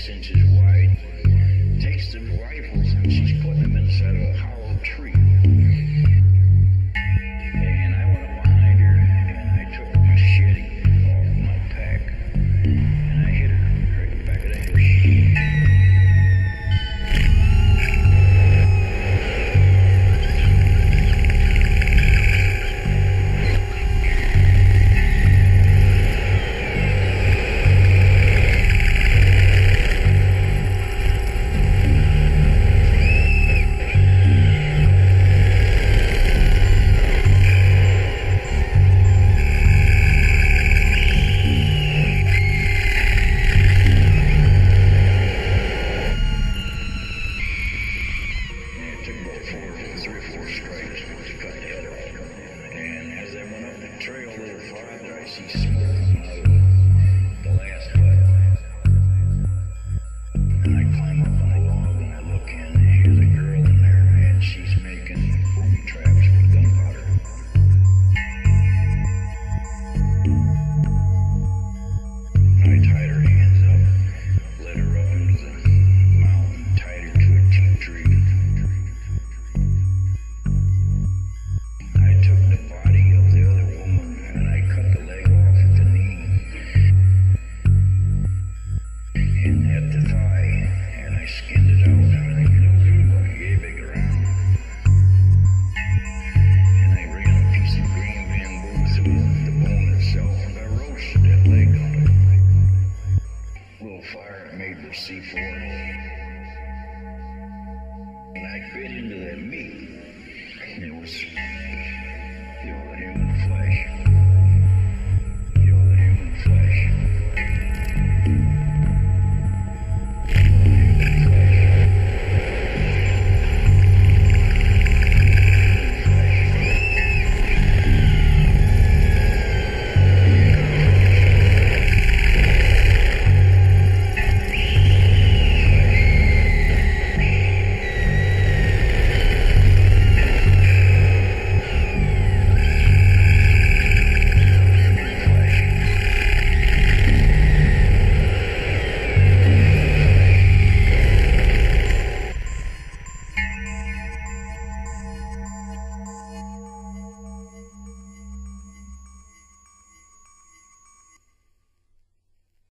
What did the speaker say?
six inches. i see smoke. The last me yours.